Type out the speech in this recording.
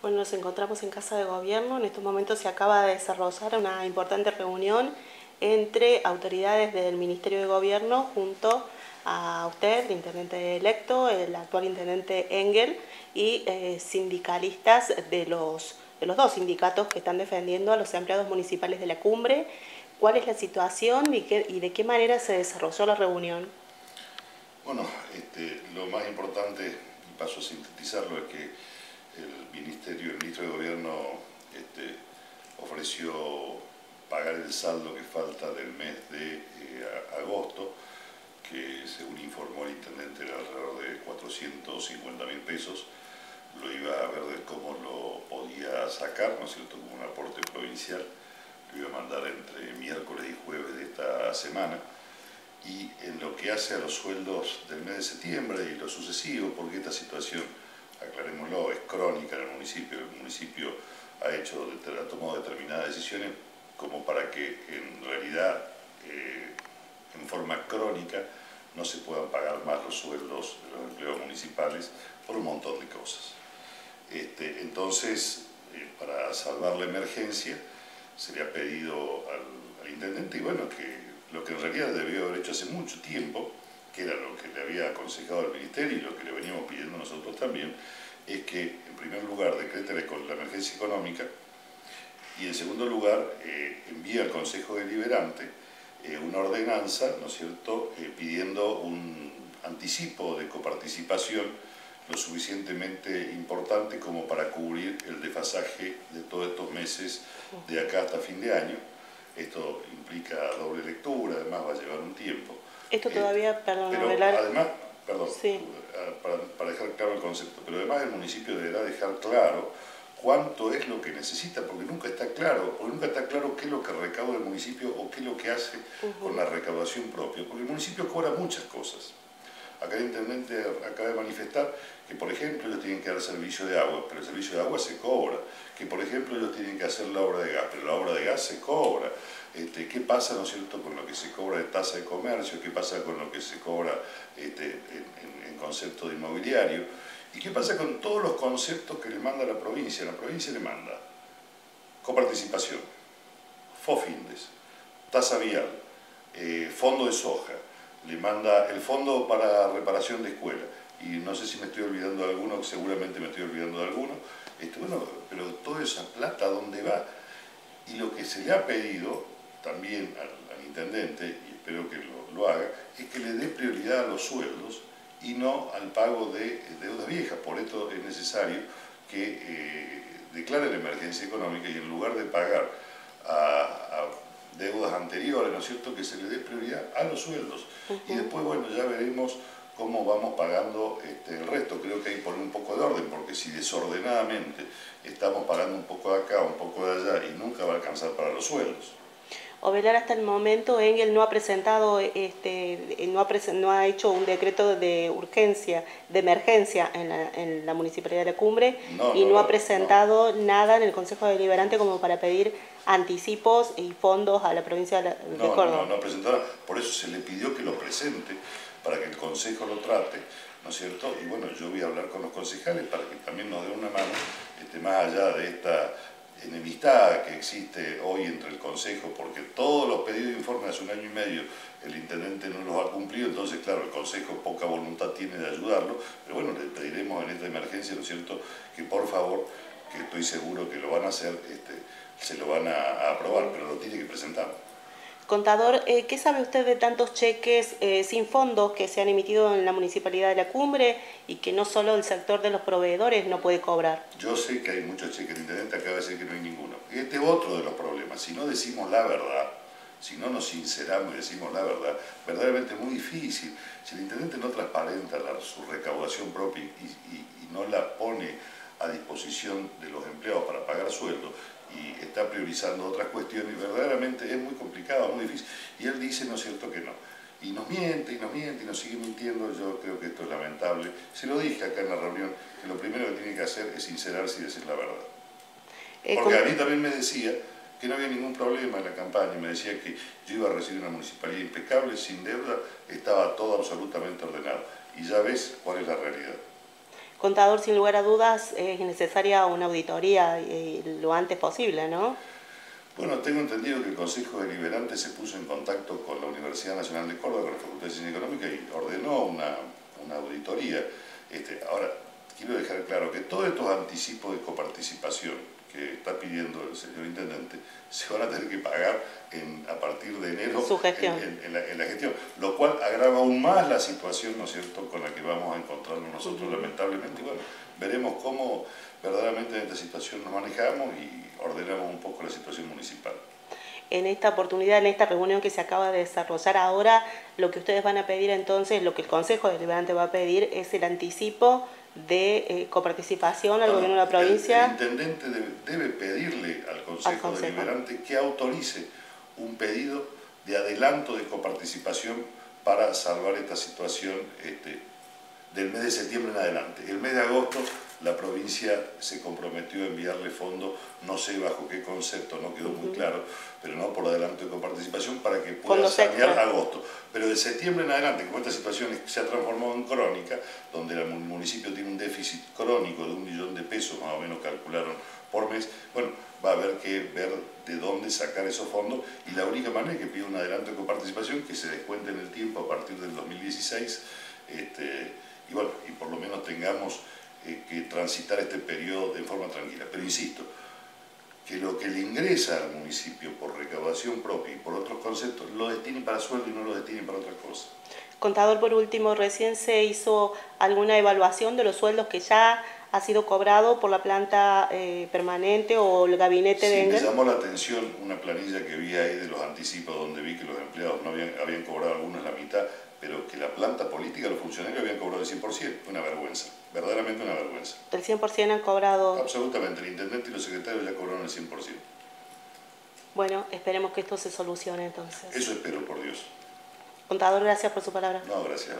Bueno, nos encontramos en Casa de Gobierno. En estos momentos se acaba de desarrollar una importante reunión entre autoridades del Ministerio de Gobierno junto a usted, el intendente electo, el actual intendente Engel y eh, sindicalistas de los, de los dos sindicatos que están defendiendo a los empleados municipales de la cumbre. ¿Cuál es la situación y, y de qué manera se desarrolló la reunión? Bueno, este, lo más importante, y paso a sintetizarlo, es que el Ministerio, el Ministro de Gobierno este, ofreció pagar el saldo que falta del mes de eh, agosto, que según informó el intendente era alrededor de 450 mil pesos, lo iba a ver de cómo lo podía sacar, ¿no es cierto?, como un aporte provincial, lo iba a mandar entre miércoles y jueves de esta semana, y en lo que hace a los sueldos del mes de septiembre y lo sucesivo, porque esta situación aclarémoslo, es crónica en el municipio. El municipio ha, hecho, ha tomado determinadas decisiones como para que en realidad, eh, en forma crónica, no se puedan pagar más los sueldos de los empleados municipales por un montón de cosas. Este, entonces, eh, para salvar la emergencia, se le ha pedido al, al intendente, y bueno, que lo que en realidad debió haber hecho hace mucho tiempo, que era lo que le había aconsejado el Ministerio y lo que le veníamos pidiendo nosotros también, es que en primer lugar decrete la emergencia económica y en segundo lugar eh, envía al Consejo Deliberante eh, una ordenanza, ¿no es cierto?, eh, pidiendo un anticipo de coparticipación lo suficientemente importante como para cubrir el desfasaje de todos estos meses de acá hasta fin de año. Esto implica doble lectura, además va a llevar un tiempo. Esto todavía, perdón, pero además, perdón, para, dejar claro el concepto, pero además el municipio deberá dejar claro cuánto es lo que necesita, porque nunca está claro, porque nunca está claro qué es lo que recauda el municipio o qué es lo que hace con la recaudación propia, porque el municipio cobra muchas cosas. Acá el intendente acaba de manifestar que, por ejemplo, ellos tienen que dar servicio de agua, pero el servicio de agua se cobra. Que, por ejemplo, ellos tienen que hacer la obra de gas, pero la obra de gas se cobra. Este, ¿Qué pasa, ¿no es cierto?, con lo que se cobra de tasa de comercio, qué pasa con lo que se cobra este, en, concepto de inmobiliario, y qué pasa con todos los conceptos que le manda la provincia. La provincia le manda coparticipación, FOFINDES, tasa vial, eh, fondo de soja, le manda el fondo para reparación de escuela, y no sé si me estoy olvidando de alguno, seguramente me estoy olvidando de alguno, este, bueno, pero toda esa plata, ¿dónde va? Y lo que se le ha pedido también al, intendente, y espero que lo, haga, es que le dé prioridad a los sueldos y no al pago de deudas viejas. Por esto es necesario que eh, declare la emergencia económica y en lugar de pagar a, deudas anteriores, ¿no es cierto?, que se le dé prioridad a los sueldos. Y después, bueno, ya veremos cómo vamos pagando este, el resto. Creo que hay que poner un poco de orden, porque si desordenadamente estamos pagando un poco de acá, un poco de allá, y nunca va a alcanzar para los sueldos. Ovelar hasta el momento Engel no ha presentado, este, no, ha no ha hecho un decreto de urgencia, de emergencia en la, Municipalidad de la Cumbre y no, ha presentado nada en el Consejo Deliberante como para pedir anticipos y fondos a la provincia de, Córdoba. No, no ha presentado por eso se le pidió que lo presente para que el Consejo lo trate, ¿no es cierto? Y bueno, yo voy a hablar con los concejales para que también nos den una mano, este, más allá de esta enemistad que existe hoy entre el Consejo, porque todos los pedidos de informe hace un año y medio el intendente no los ha cumplido, entonces claro, el Consejo poca voluntad tiene de ayudarlo, pero bueno, le pediremos en esta emergencia, ¿no es cierto?, que por favor, que estoy seguro que lo van a hacer, este, se lo van a aprobar, pero lo tiene que presentar. Contador, eh, ¿qué sabe usted de tantos cheques eh, sin fondos que se han emitido en la Municipalidad de la Cumbre y que no solo el sector de los proveedores no puede cobrar? Yo sé que hay muchos cheques, el intendente acaba de decir que no hay ninguno. Este es otro de los problemas, si no decimos la verdad, si no nos sinceramos y decimos la verdad, verdaderamente es muy difícil. Si el intendente no transparenta su recaudación propia y no la pone a disposición de los empleados para pagar sueldos, y está priorizando otras cuestiones y verdaderamente es muy complicado, muy difícil. Y él dice, ¿no es cierto que no? Y nos miente, y nos miente, y nos sigue mintiendo, yo creo que esto es lamentable. Se lo dije acá en la reunión, que lo primero que tiene que hacer es sincerarse y decir la verdad. Eh, Porque a mí también me decía que no había ningún problema en la campaña, me decía que yo iba a recibir una municipalidad impecable, sin deuda, estaba todo absolutamente ordenado. Y ya ves cuál es la realidad. Contador, sin lugar a dudas, es necesaria una auditoría eh, lo antes posible, ¿no? Bueno, tengo entendido que el Consejo Deliberante se puso en contacto con la Universidad Nacional de Córdoba, con la Facultad de Ciencia Económica y ordenó una, auditoría. Este, ahora, quiero dejar claro que todos estos anticipos de coparticipación que está pidiendo el señor Intendente se van a tener que pagar a partir de enero En, la, gestión, lo cual agrava aún más la situación, ¿no es cierto?, con la que vamos a encontrarnos nosotros lamentablemente. Y bueno, veremos cómo verdaderamente en esta situación nos manejamos y ordenamos un poco la situación municipal. En esta oportunidad, en esta reunión que se acaba de desarrollar ahora, lo que ustedes van a pedir entonces, lo que el Consejo Deliberante va a pedir es el anticipo de eh, coparticipación al gobierno de la provincia. El, intendente debe, pedirle al Consejo, Deliberante que autorice un pedido de adelanto de coparticipación para salvar esta situación este, del mes de septiembre en adelante. El mes de agosto la provincia se comprometió a enviarle fondos, no sé bajo qué concepto, no quedó muy claro, pero no por adelanto de coparticipación para que pueda sanear agosto. Pero de septiembre en adelante, como esta situación se ha transformado en crónica, donde el municipio tiene un déficit crónico de un millón de pesos, más o menos calcularon por mes, bueno, va a haber que ver de dónde sacar esos fondos y la única manera es que pida un adelanto de coparticipación que se descuente en el tiempo a partir del 2016 este, y bueno, y por lo menos tengamos eh, que transitar este periodo de forma tranquila. Pero insisto, que lo que le ingresa al municipio por recaudación propia y por otros conceptos lo destinen para sueldo y no lo destinen para otra cosa. Contador, por último, recién se hizo alguna evaluación de los sueldos que ya ha sido cobrado por la planta eh, permanente o el gabinete de Engel. me llamó la atención una planilla que vi ahí de los anticipos donde vi que los empleados no habían, habían cobrado algunos la mitad, pero que la planta política, los funcionarios habían cobrado el 100%, una vergüenza, verdaderamente una vergüenza. ¿El 100% han cobrado? Absolutamente, el intendente y los secretarios ya cobraron el 100%. Bueno, esperemos que esto se solucione entonces. Eso espero, por Dios. Contador, gracias por su palabra. No, gracias.